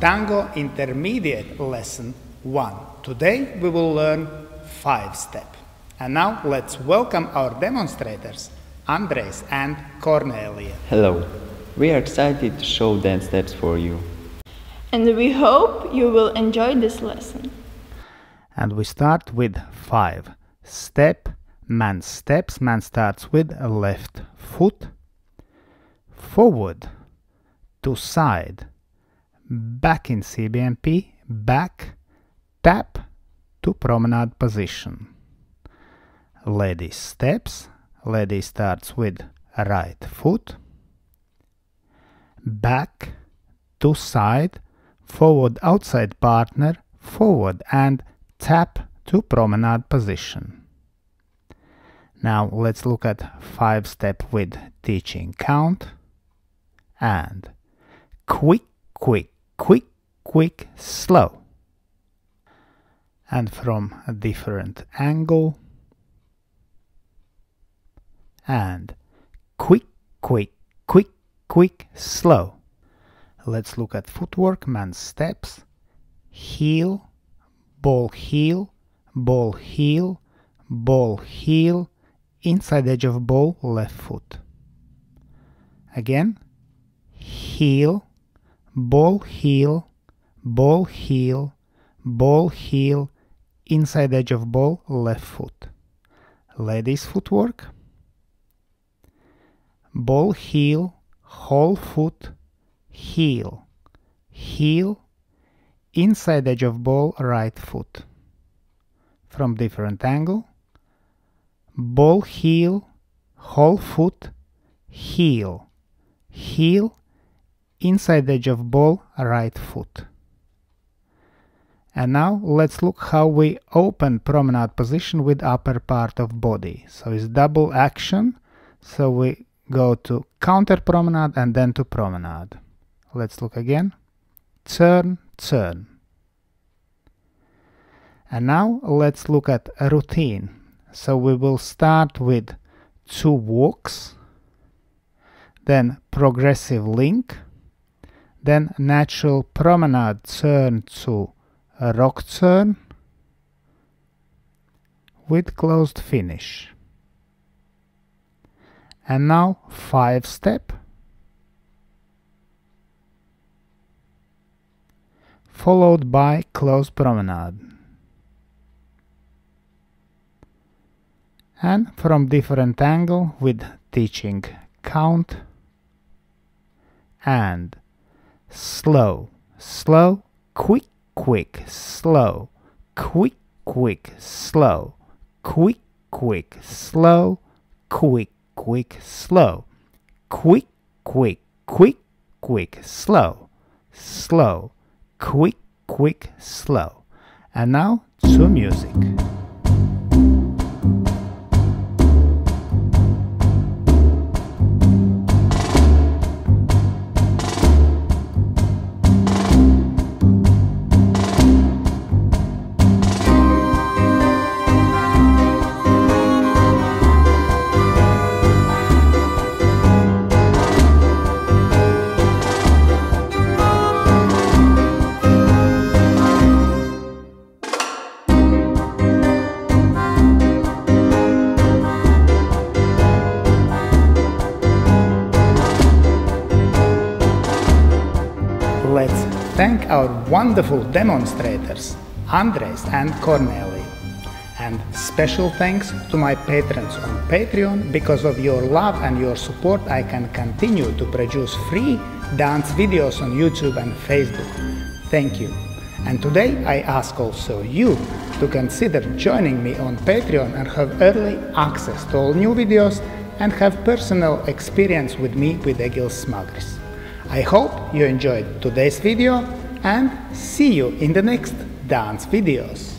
Tango Intermediate Lesson 1. Today we will learn 5 step. And now let's welcome our demonstrators, Andrejs and Kornelija. Hello. We are excited to show dance steps for you. And we hope you will enjoy this lesson. And we start with 5. Step, man steps, man starts with left foot, forward, to side, back in CBMP, back, tap to promenade position. Lady steps, lady starts with right foot, back to side, forward outside partner, forward and tap to promenade position. Now let's look at five step with teaching count and quick, quick, quick, quick, slow. And from a different angle and quick, quick, quick, quick, slow. Let's look at footwork, man steps, heel, ball heel, ball heel, ball heel, inside edge of ball, left foot. Again, heel, ball heel, ball heel, ball heel, inside edge of ball, left foot. Ladies footwork, ball heel, whole foot, heel, heel, inside edge of ball, right foot. From different angle, ball heel, whole foot, heel, heel, inside edge of ball, right foot. And now let's look how we open promenade position with upper part of body. So it's double action. So we go to counter promenade and then to promenade. Let's look again. Turn, turn. And now let's look at a routine. So we will start with two walks, then progressive link, then natural promenade turn to rock turn with closed finish. And now five step, followed by closed promenade. And from different angle with teaching count and slow, slow, quick, quick, slow, quick, quick, slow, quick, quick, slow, quick, quick, slow, quick, quick, quick, quick, slow, slow, quick, quick, slow. And now to music. Thank our wonderful demonstrators, Andrejs and Corneli. And special thanks to my patrons on Patreon. Because of your love and your support, I can continue to produce free dance videos on YouTube and Facebook. Thank you. And today I ask also you to consider joining me on Patreon and have early access to all new videos and have personal experience with me with Egils Smagris. I hope you enjoyed today's video and see you in the next dance videos.